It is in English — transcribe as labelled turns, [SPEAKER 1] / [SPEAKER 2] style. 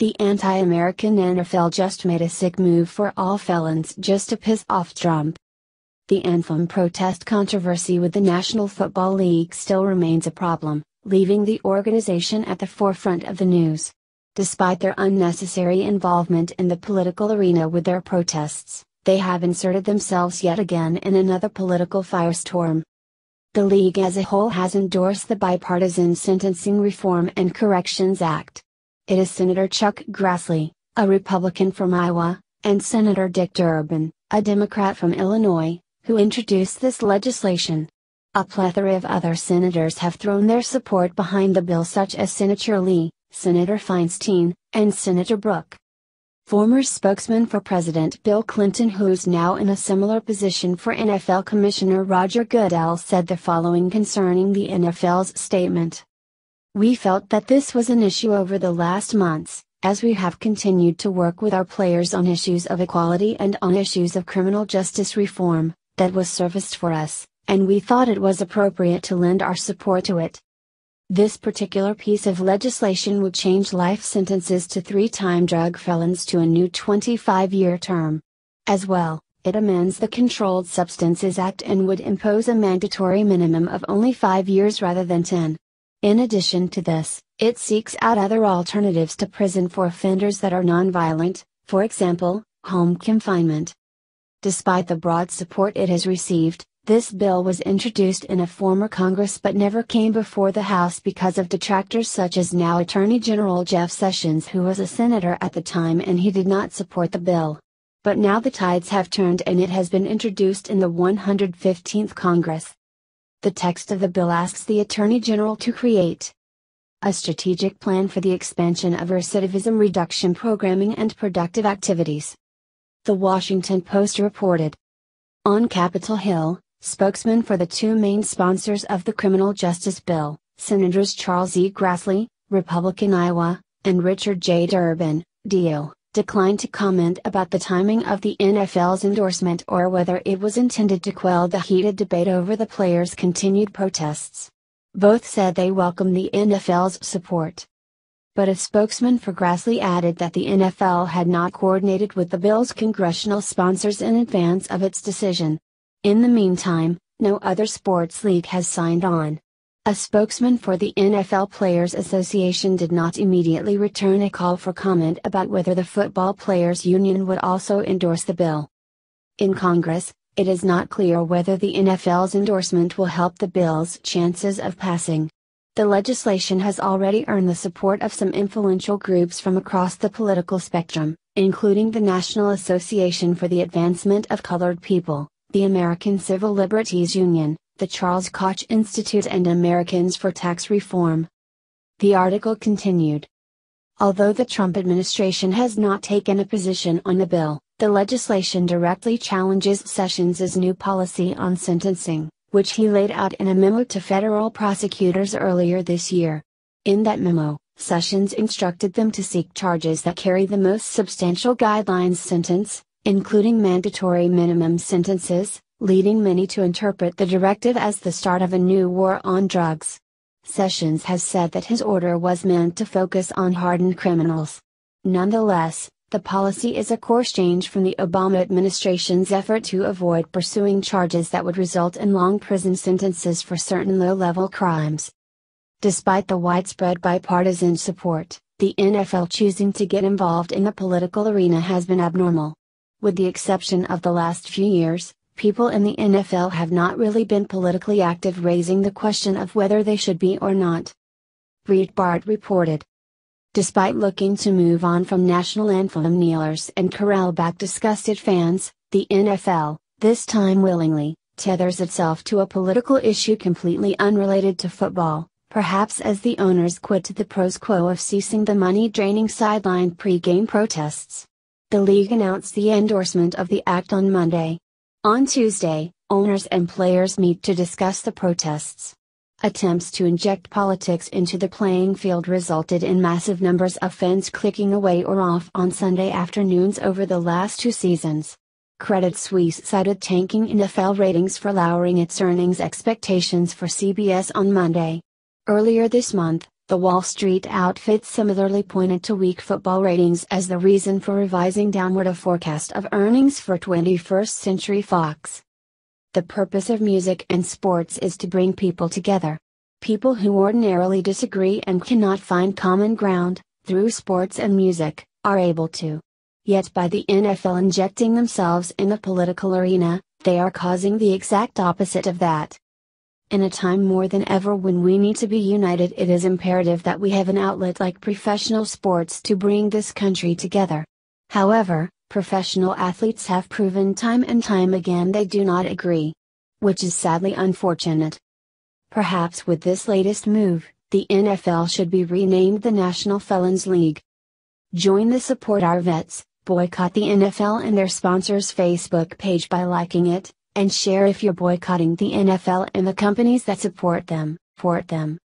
[SPEAKER 1] The anti American NFL just made a sick move for all felons just to piss off Trump. The anthem protest controversy with the National Football League still remains a problem, leaving the organization at the forefront of the news. Despite their unnecessary involvement in the political arena with their protests, they have inserted themselves yet again in another political firestorm. The league as a whole has endorsed the Bipartisan Sentencing Reform and Corrections Act, it is Senator Chuck Grassley, a Republican from Iowa, and Senator Dick Durbin, a Democrat from Illinois, who introduced this legislation. A plethora of other senators have thrown their support behind the bill, such as Senator Lee, Senator Feinstein, and Senator Booker. Former spokesman for President Bill Clinton, who's now in a similar position for NFL Commissioner Roger Goodell, said the following concerning the NFL's statement. We felt that this was an issue over the last months, as we have continued to work with our players on issues of equality and on issues of criminal justice reform, that was surfaced for us, and we thought it was appropriate to lend our support to it. This particular piece of legislation would change life sentences to three time drug felons to a new 25 year term. As well, it amends the Controlled Substances Act and would impose a mandatory minimum of only five years rather than 10. In addition to this, it seeks out other alternatives to prison for offenders that are nonviolent, for example, home confinement. Despite the broad support it has received, this bill was introduced in a former Congress but never came before the House because of detractors such as now Attorney General Jeff Sessions, who was a senator at the time and he did not support the bill. But now the tides have turned and it has been introduced in the 115th Congress. The text of the bill asks the Attorney General to create a strategic plan for the expansion of recidivism reduction programming and productive activities. The Washington Post reported. On Capitol Hill, spokesman for the two main sponsors of the criminal justice bill, Senators Charles E. Grassley, Republican Iowa, and Richard J. Durbin, DO, declined to comment about the timing of the NFL's endorsement or whether it was intended to quell the heated debate over the players' continued protests. Both said they welcome the NFL's support. But a spokesman for Grassley added that the NFL had not coordinated with the bill's congressional sponsors in advance of its decision. In the meantime, no other sports league has signed on. A spokesman for the NFL Players Association did not immediately return a call for comment about whether the Football Players Union would also endorse the bill. In Congress, it is not clear whether the NFL's endorsement will help the bill's chances of passing. The legislation has already earned the support of some influential groups from across the political spectrum, including the National Association for the Advancement of Colored People, the American Civil Liberties Union, the Charles Koch Institute and Americans for Tax Reform. The article continued. Although the Trump administration has not taken a position on the bill, the legislation directly challenges Sessions' new policy on sentencing, which he laid out in a memo to federal prosecutors earlier this year. In that memo, Sessions instructed them to seek charges that carry the most substantial guidelines sentence, including mandatory minimum sentences, leading many to interpret the directive as the start of a new war on drugs. Sessions has said that his order was meant to focus on hardened criminals. Nonetheless, the policy is a course change from the Obama administration's effort to avoid pursuing charges that would result in long prison sentences for certain low level crimes. Despite the widespread bipartisan support, the NFL choosing to get involved in the political arena has been abnormal. With the exception of the last few years, people in the NFL have not really been politically active, raising the question of whether they should be or not. Breitbart reported. Despite looking to move on from national anthem kneelers and corral back disgusted fans, the NFL, this time willingly, tethers itself to a political issue completely unrelated to football, perhaps as the owners quit the pros quo of ceasing the money draining sideline pre game protests. The league announced the endorsement of the act on Monday, on Tuesday, owners and players meet to discuss the protests. Attempts to inject politics into the playing field resulted in massive numbers of fans clicking away or off on Sunday afternoons over the last two seasons. Credit Suisse cited tanking NFL ratings for lowering its earnings expectations for CBS on Monday. Earlier this month, The Wall Street outfit similarly pointed to weak football ratings as the reason for revising downward a forecast of earnings for 21st Century Fox. The purpose of music and sports is to bring people together. People who ordinarily disagree and cannot find common ground, through sports and music, are able to. Yet by the NFL injecting themselves in the political arena, they are causing the exact opposite of that. In a time more than ever when we need to be united, it is imperative that we have an outlet like professional sports to bring this country together. However, professional athletes have proven time and time again they do not agree. Which is sadly unfortunate. Perhaps with this latest move, the NFL should be renamed the National Felons League. Join the Support Our Vets, boycott the NFL and their sponsors' Facebook page by liking it, and share if you're boycotting the NFL and the companies that support them, support them.